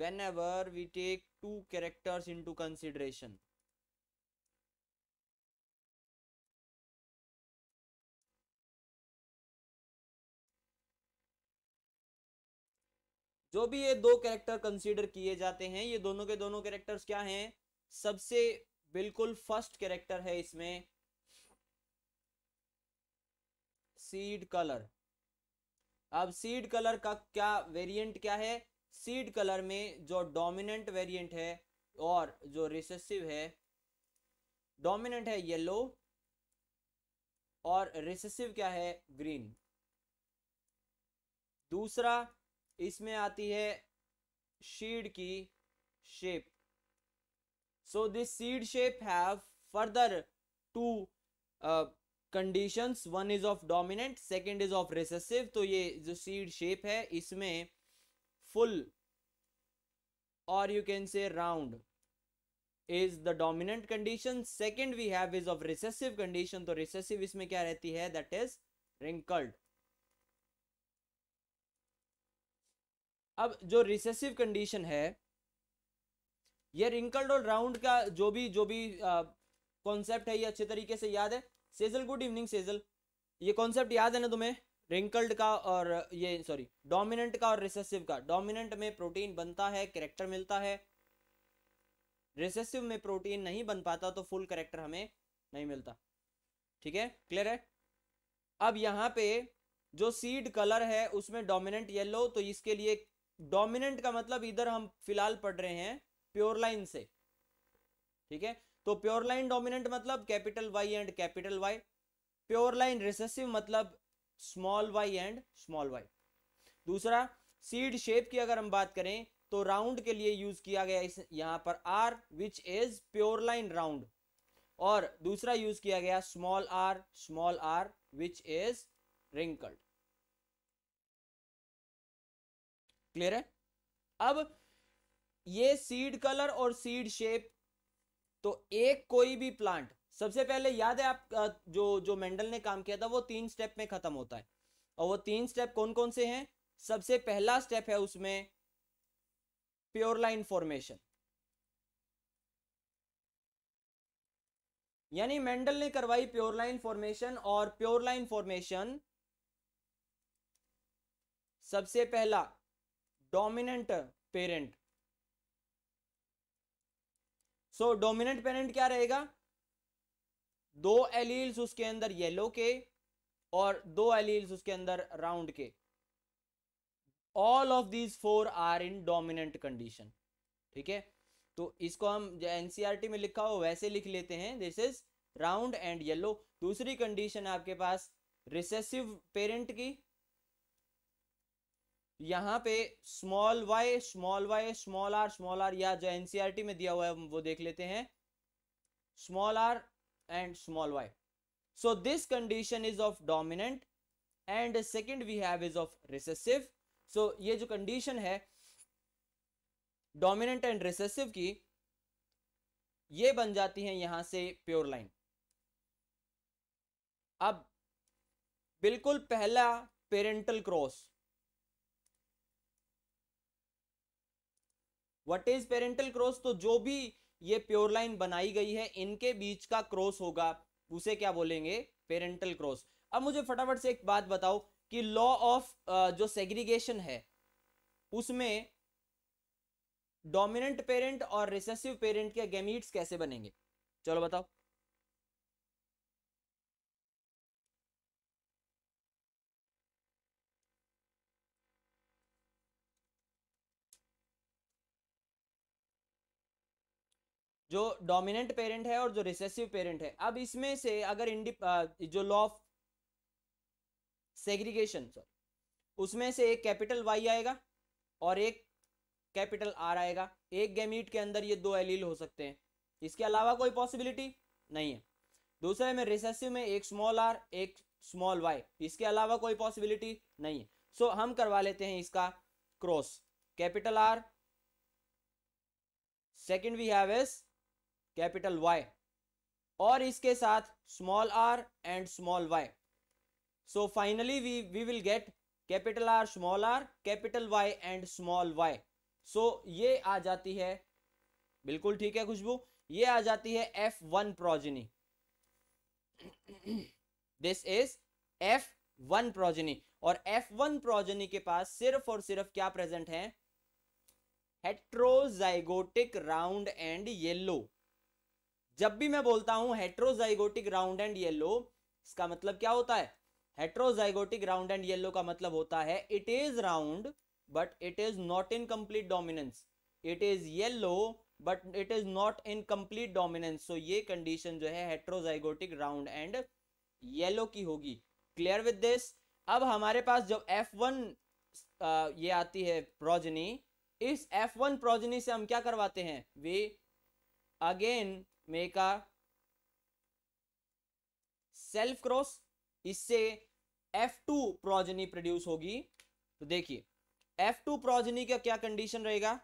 whenever we take two characters into consideration. जो भी ये दो कैरेक्टर कंसीडर किए जाते हैं, ये दोनों के दोनों कैरेक्टर्स क्या हैं? सबसे बिल्कुल फ़र्स्ट कैरेक्टर है इसमें सीड कलर अब सीड कलर का क्या वेरिएंट क्या है? सीड कलर में जो डोमिनेंट वेरिएंट है और जो रिसेसिव है, डोमिनेंट है येलो और रिसेसिव क्या है ग्रीन। दूसरा इसमें आती है शीड की shape. So this seed shape have further two conditions one is of dominant second is of recessive तो ये जो सीड शेप है, इसमें फुल और you can say round is the dominant condition second we have is of recessive condition तो recessive इसमें क्या रहती है? दैट इज़ रिंकल्ड अब जो रिसेसिव कंडीशन है, ये रिंकल्ड और राउंड का जो भी जो भी कॉन्सेप्ट है, ये अच्छे तरीके से याद है। सेजल गुड इवनिंग सेजल ये कॉन्सेप्ट याद है ना तुम्हें? रिंकल्ड का और ये सॉरी डोमिनेंट का और रिसेसिव का। डोमिनेंट में प्रोटीन बनता है, करेक्टर मिलता है। रिसेसिव में प्रोटीन नहीं बन पाता तो फुल करेक्टर हमें नहीं मिलता। ठीक है? क्लियर है? अब यहाँ पे जो सीड कलर है, उसमें डोमिनेंट येलो तो इसके लिए डोमिनेंट का मतलब इधर हम फ़िलहाल पढ़ रहे हैं प्योर लाइन से। ठीक है? तो प्योर लाइन डोमिनेंट मतलब capital Y and capital Y. Pure line recessive मतलब small Y and small Y दूसरा सीड शेप की अगर हम बात करें तो राउंड के लिए यूज़ किया गया इस यहाँ पर R which is pure line round और दूसरा यूज़ किया गया small R small R which is wrinkled clear है? अब, ये सीड कलर और सीड शेप तो एक कोई भी प्लांट सबसे पहले याद है आप जो जो मेंडल ने काम किया था, वो तीन स्टेप में खत्म होता है। और वो तीन स्टेप कौन कौन से हैं? सबसे पहला स्टेप है उसमें प्योर लाइन फॉर्मेशन यानी मेंडल ने करवाई प्योर लाइन फॉर्मेशन और प्योर लाइन फॉर्मेशन सबसे पहला dominant parent so dominant parent क्या रहेगा? दो एलील्स उसके अंदर येलो के और दो एलील्स उसके अंदर राउंड के। All of these four are in dominant condition ठीक है? तो इसको हम एनसीआरटी में लिखा हो वैसे लिख लेते हैं this is round and yellow दूसरी कंडीशन आपके पास रिसेसिव पेरेंट की। यहाँ पे small Y small Y small R small R या जो एनसीआरटी में दिया हुआ है, वो देख लेते हैं। Small R and small Y so this condition is of dominant and second we have is of recessive so ये जो कंडीशन है डोमिनेंट एंड रिसेसिव की, ये बन जाती है यहाँ से प्योर लाइन अब, बिल्कुल पहला parental cross what is parental cross तो जो भी ये प्योर लाइन बनाई गई है, इनके बीच का क्रॉस होगा। उसे क्या बोलेंगे? Parental cross. अब मुझे फटाफट से एक बात बताओ कि लॉ ऑफ़ जो सेग्रीगेशन है, उसमें डोमिनेंट पेरेंट और रिसेसिव पेरेंट के गैमीट्स कैसे बनेंगे? चलो बताओ। जो डोमिनेंट पेरेंट है और जो रिसेसिव पेरेंट है। अब इसमें से अगर जो लॉ ऑफ़ सेग्रीगेशन सॉरी उसमें से एक कैपिटल वाई आएगा और एक कैपिटल आर आएगा। एक गैमीट के अंदर ये दो एलील हो सकते हैं। इसके अलावा कोई पॉसिबिलिटी नहीं है। दूसरे में रिसेसिव में एक स्मॉल आर एक स्मॉल वाई इसके अलावा कोई पॉसिबिलिटी नहीं है। सो so, हम करवा लेते हैं इसका cross capital R second we have is capital Y और इसके साथ small R and small Y so finally we we will get capital R small R capital Y and small Y so ये आ जाती है, बिल्कुल ठीक है खुशबू, ये आ जाती है F one progeny this is F one progeny और एफ़ वन प्रोजनी के पास सिर्फ़ और सिर्फ़ क्या प्रेजेंट है? हेट्रोजाइगोटिक राउंड एंड येलो जब भी मैं बोलता हूँ हेट्रोजाइगोटिक राउंड एंड येलो इसका मतलब क्या होता है? हेट्रोजाइगोटिक राउंड एंड येलो का मतलब होता है it is round but it is not in complete dominance it is yellow but it is not in complete dominance so ये कंडीशन जो है हेट्रोजाइगोटिक राउंड एंड येलो की होगी. क्लियर विद दिस अब हमारे पास जब F1 ये आती है प्रोजनी इस F1 प्रोजनी से हम क्या करवाते हैं? We again make a self cross इससे F2 प्रोजनी प्रोड्यूस होगी। तो देखिए F2 प्रोजनी का क्या कंडीशन रहेगा?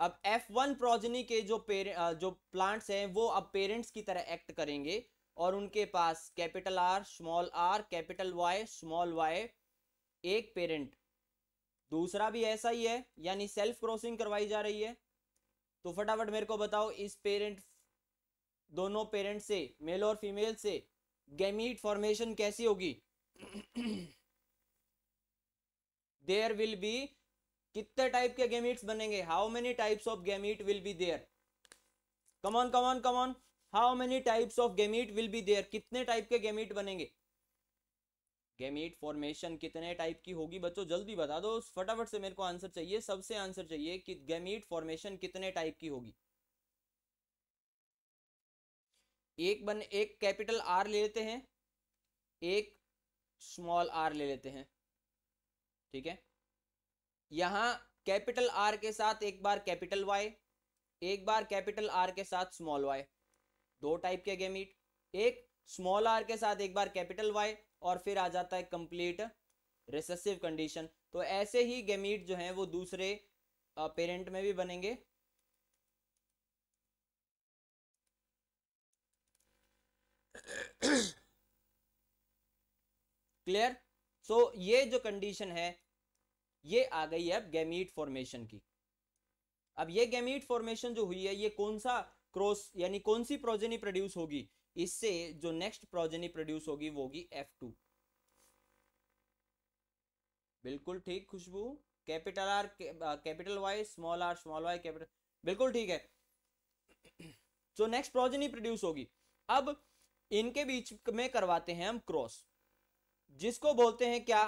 अब F1 प्रोजनी के जो पेरेंट जो प्लांट्स हैं, वो अब पेरेंट्स की तरह एक्ट करेंगे और उनके पास capital R small R capital Y small Y एक पेरेंट दूसरा भी ऐसा ही है, यानी सेल्फ क्रॉसिंग करवाई जा रही है। तो फटाफट मेरे को बताओ, इस पेरेंट दोनों पेरेंट से मेल और फीमेल से गैमीट फॉर्मेशन कैसी होगी? देयर विल बी कितने टाइप के गैमीट्स बनेंगे? How many types of gamete will be there come on come on come on how many types of gamete will be there कितने type के gamete बनेंगे? Gamete formation कितने type की होगी बच्चों? जल्दी बता दो, फटाफट से मेरे को आंसर चाहिए, सबसे आंसर चाहिए कि गैमीट फॉर्मेशन कितने टाइप की होगी? एक बन, एक कैपिटल आर ले लेते हैं, एक स्मॉल आर ले लेते हैं, ठीक है? यहाँ कैपिटल आर के साथ एक बार कैपिटल वाई एक बार कैपिटल आर के साथ स्मॉल वाई दो टाइप के गेमीट एक स्मॉल आर के साथ एक बार कैपिटल वाई और फिर आ जाता है कंप्लीट रिसेसिव कंडीशन तो ऐसे ही गेमीट जो हैं वो दूसरे पेरेंट में भी बनेंगे क्लियर सो so, ये जो कंडीशन है ये आ गई है अब गैमीट फॉर्मेशन की। अब ये गैमीट फॉर्मेशन जो हुई है ये कौन सा क्रॉस यानी कौन सी प्रोजेनी प्रोड्यूस होगी? इससे जो नेक्स्ट प्रोजेनी प्रोड्यूस होगी वो होगी एफ़ टू बिल्कुल ठीक Khushboo. Capital R capital Y small R small Y capital बिल्कुल ठीक है। जो नेक्स्ट प्रोजेनी प्रोड्यूस होगी। अब इनके बीच में करवाते हैं हम क्रॉस जिसको बोलते हैं क्या?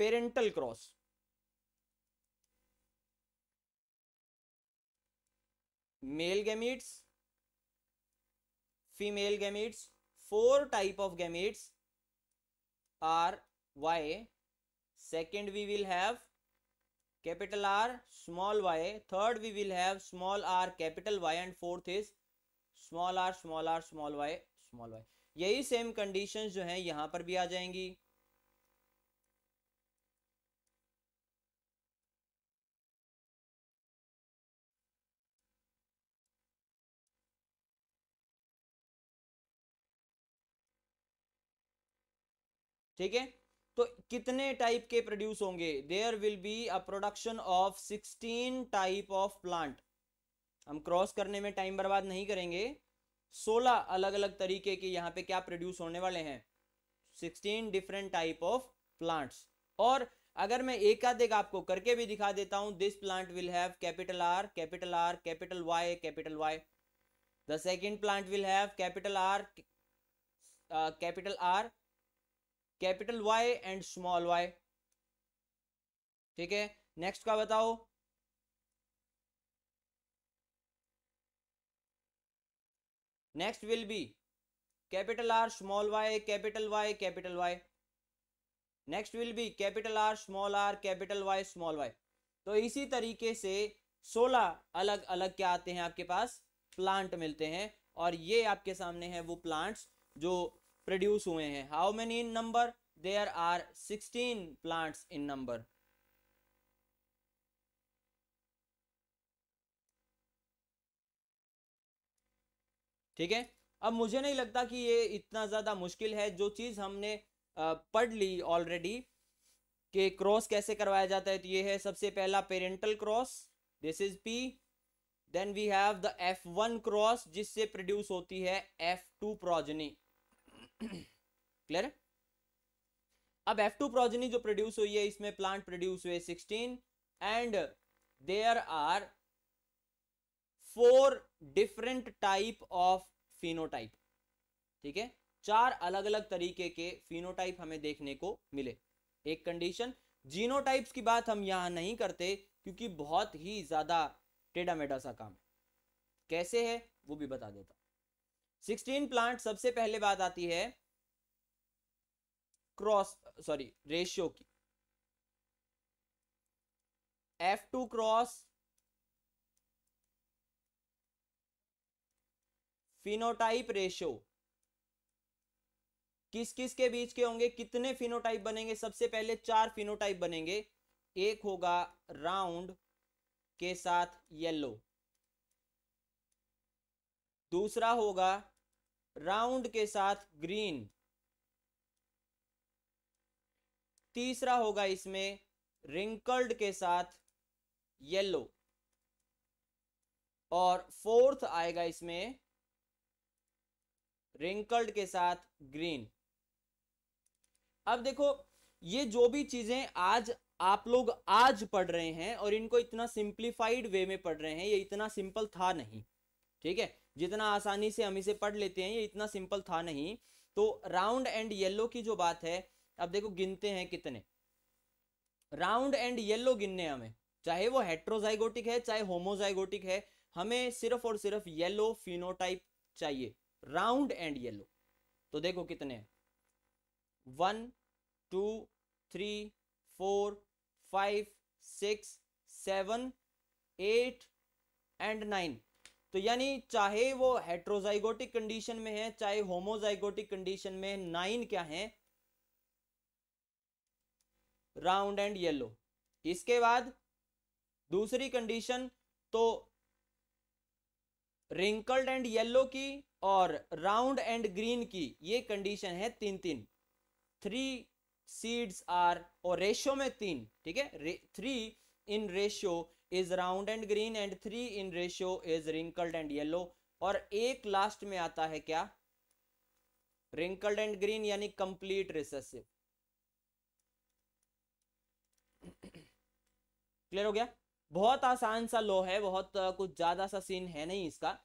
Parental cross male gametes female gametes four type of gametes R Y second we will have capital R small Y third we will have small R capital Y and fourth is small R small R small Y small Y यही same condition जो है, यहाँ पर भी आ जाएँगी। ठीक है? तो कितने टाइप के प्रोड्यूस होंगे? There will be a production of 16 type of plant हम क्रॉस करने में टाइम बर्बाद नहीं करेंगे। 16 अलग अलग तरीके के यहाँ पे क्या प्रोड्यूस होने वाले हैं? 16 डिफरेंट टाइप ऑफ़ प्लांट्स और अगर मैं एक आध एक आपको करके भी दिखा देता हूँ this plant will have capital R capital R capital Y capital Y the second plant will have capital R capital R capital Y and small Y ठीक है? नेक्स्ट का बताओ। Next will be capital R small Y capital Y capital Y next will be capital R small R capital Y small Y तो इसी तरीके से 16 अलग अलग क्या आते हैं आपके पास? प्लांट मिलते हैं और ये आपके सामने है वो प्लांट्स जो प्रोड्यूस हुए हैं। How many in number there are 16 plants in number ठीक है? अब मुझे नहीं लगता कि ये इतना ज़्यादा मुश्किल है। जो चीज़ हमने पढ़ ली ऑलरेडी कि क्रॉस कैसे करवाया जाता है तो ये है सबसे पहला parental cross this is P then we have the F one cross जिससे प्रोड्यूस होती है एफ़ टू प्रोजनी क्लियर अब एफ़ टू प्रोजनी जो प्रोड्यूस हुई है, इसमें प्लांट प्रोड्यूस हुए sixteen and there are four different type of phenotype, ठीक है? चार अलग अलग तरीके के फिनोटाइप हमें देखने को मिले। एक कंडीशन, जीनोटाइप्स की बात हम यहाँ नहीं करते, क्योंकि बहुत ही ज़्यादा टेढ़ा मेढ़ा सा काम है। कैसे है, वो भी बता देता सिक्सटीन प्लांट सबसे पहले बात आती है क्रॉस, सॉरी, रेशियो की। F two cross phenotype ratio किस किस के बीच के होंगे? कितने फिनोटाइप बनेंगे? सबसे पहले चार फिनोटाइप बनेंगे। एक होगा राउंड के साथ येलो दूसरा होगा राउंड के साथ ग्रीन तीसरा होगा इसमें रिंकल्ड के साथ येलो और फोर्थ आएगा इसमें रिंकल्ड के साथ ग्रीन। अब देखो, ये जो भी चीज़ें आज आप लोग आज पढ़ रहे हैं और इनको इतना सिंप्लीफाइड वे में पढ़ रहे हैं, ये इतना सिंपल था नहीं, ठीक है? जितना आसानी से हम इसे पढ़ लेते हैं, ये इतना सिंपल था नहीं। तो राउंड एंड येलो की जो बात है, अब देखो गिनते हैं कितने। राउंड एंड येलो गिनने हमें। चाहे वो हेट्रोजाइगोटिक है, चाहे होमोजाइगोटिक है, हमें सिर्फ़ और सिर्फ़ येलो फिनोटाइप चाहिए। Round and yellow. तो देखो कितने हैं। One, two, three, four, five, six, seven, eight and nine. तो यानी चाहे वो हेट्रोजाइगोटिक कंडीशन में है, चाहे होमोजाइगोटिक कंडीशन में नाइन क्या है? Round and yellow. इसके बाद दूसरी कंडीशन तो रिंकल्ड एंड येलो की और राउंड एंड ग्रीन की ये कंडीशन है तीन तीन। थ्री सीड्स आर और रेशियो में तीन, ठीक है? Three in ratio is round and green and three in ratio is wrinkled and yellow और एक लास्ट में आता है क्या? रिंकल्ड एंड ग्रीन यानी कंप्लीट रिसेसिव क्लियर हो गया? बहुत आसान सा लो है, बहुत कुछ ज़्यादा सा सीन है नहीं इसका।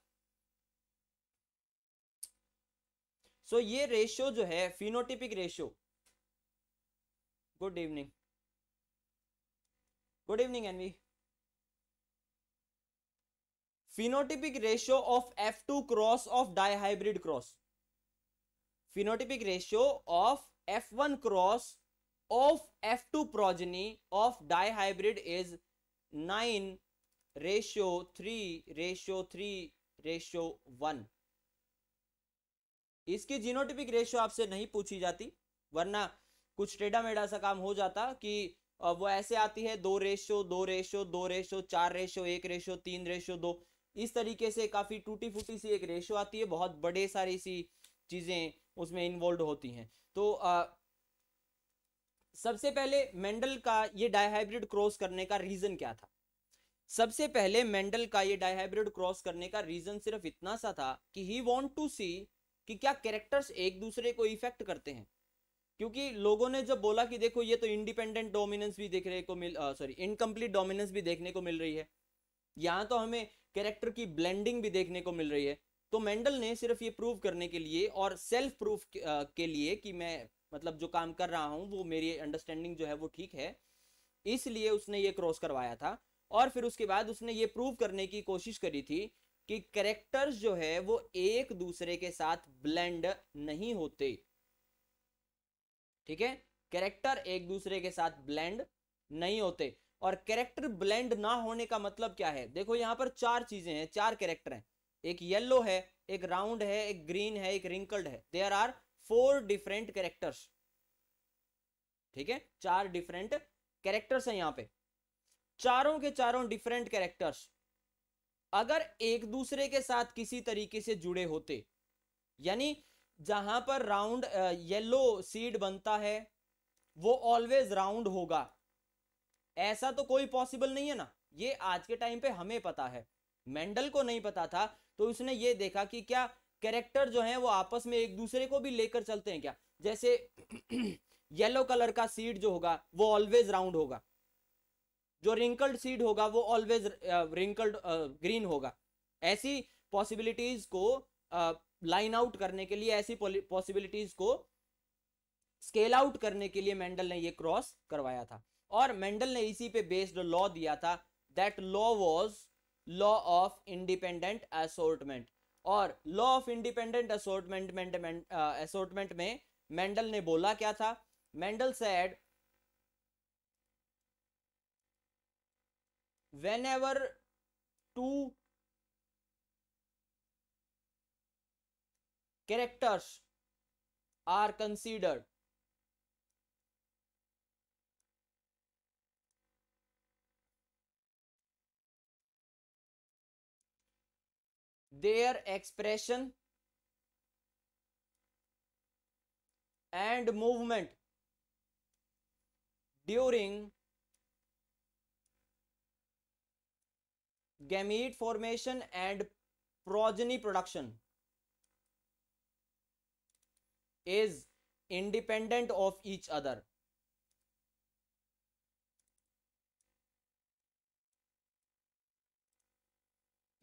सो ये रेशियो जो है phenotypic ratio good evening good evening anyway phenotypic ratio of F two cross of dye hybrid cross phenotypic ratio of F one cross of F two progeny of dye hybrid is nine ratio three ratio three ratio one इसकी genotypic ratio आपसे नहीं पूछी जाती वरना कुछ टेढ़ा मेढ़ा सा काम हो जाता कि वो ऐसे आती है दो रेशियो दो रेशियो दो रेशियो चार रेशियो एक रेशियो तीन रेशियो दो। इस तरीके से काफ़ी टूटी फूटी सी एक रेशो आती है बहुत बड़े सारी सी चीज़ें उसमें इन्वॉल्व होती हैं। तो आ, सबसे पहले मेंडल का ये डायहाइब्रिड क्रॉस करने का रीज़न क्या था? सबसे पहले मेंडल का ये डायहाइब्रिड क्रॉस करने का रीज़न सिर्फ़ इतना सा था कि ही वॉन्ट टू सी कि क्या कैरेक्टर्स एक दूसरे को इफ़ेक्ट करते हैं? क्योंकि लोगों ने जब बोला कि देखो ये तो इंडिपेंडेंट डोमिनेंस भी देखने को मिल सॉरी इनकम्प्लीट डोमिनेंस भी देखने को मिल रही है। यहाँ तो हमें कैरेक्टर की ब्लेंडिंग भी देखने को मिल रही है। तो मेंडल ने सिर्फ़ ये प्रूव करने के लिए और सेल्फ प्रूफ के लिए कि मैं मतलब जो काम कर रहा हूँ, वो मेरी अंडरस्टैंडिंग जो है वो ठीक है। इसलिए उसने ये क्रॉस करवाया था और फिर उसके बाद उसने ये प्रूव करने की कोशिश करी थी कि कैरेक्टर्स जो है, वो एक दूसरे के साथ ब्लेंड नहीं होते। ठीक है? कैरेक्टर एक दूसरे के साथ ब्लेंड नहीं होते। और कैरेक्टर ब्लेंड ना होने का मतलब क्या है? देखो, यहाँ पर चार चीज़ें हैं, चार कैरेक्टर हैं। एक येलो है, एक राउंड है, एक ग्रीन है, एक रिंकल्ड है। There are four different characters ठीक है? चार डिफरेंट कैरेक्टर्स हैं यहाँ पे। चारों के चारों डिफरेंट कैरेक्टर्स अगर एक दूसरे के साथ किसी तरीके से जुड़े होते, यानी जहाँ पर राउंड येलो सीड बनता है, वो ऑलवेज राउंड होगा। ऐसा तो कोई पॉसिबल नहीं है ना। ये आज के टाइम पे हमें पता है। मेंडल को नहीं पता था तो उसने ये देखा कि क्या कैरेक्टर जो है वो आपस में एक दूसरे को भी लेकर चलते हैं क्या? जैसे येलो कलर का सीड जो होगा, वो ऑलवेज राउंड होगा। जो रिंकल्ड सीड होगा वो ऑलवेज रिंकल्ड ग्रीन होगा। ऐसी पॉसिबिलिटीज को लाइन uh, आउट करने के लिए ऐसी पॉसिबिलिटीज को स्केल आउट करने के लिए मेंडल ने ये क्रॉस करवाया था। और मेंडल ने इसी पे बेस्ड लॉ दिया था that law was law of independent assortment और law of independent assortment assortment में मेंडल ने बोला क्या था? Mendel said whenever two characters are considered their expression and movement during gamete formation and progeny production is independent of each other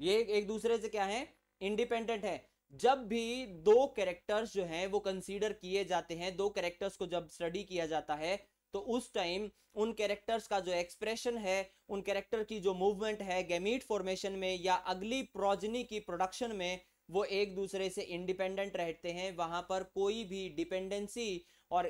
ये एक दूसरे से क्या है? इंडिपेंडेंट है। जब भी दो कैरेक्टर्स जो हैं, वो कंसीडर किए जाते हैं, दो कैरेक्टर्स को जब स्टडी किया जाता है तो उस टाइम उन कैरेक्टर्स का जो एक्सप्रेशन है, उन कैरेक्टर की जो मूवमेंट है गेमीट फॉर्मेशन में या अगली प्रोजनी की प्रोडक्शन में, वो एक दूसरे से इंडिपेंडेंट रहते हैं। वहाँ पर कोई भी डिपेंडेंसी और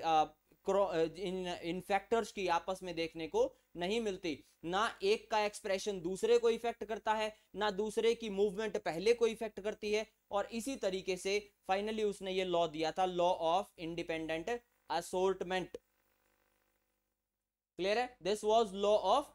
इन इन फैक्टर्स की आपस में देखने को नहीं मिलती। ना एक का एक्सप्रेशन दूसरे को इफ़ेक्ट करता है, ना दूसरे की मूवमेंट पहले को इफ़ेक्ट करती है और इसी तरीके से फाइनली उसने ये लॉ दिया था law of independent assortment clear है दिस वॉज़ लॉ ऑफ़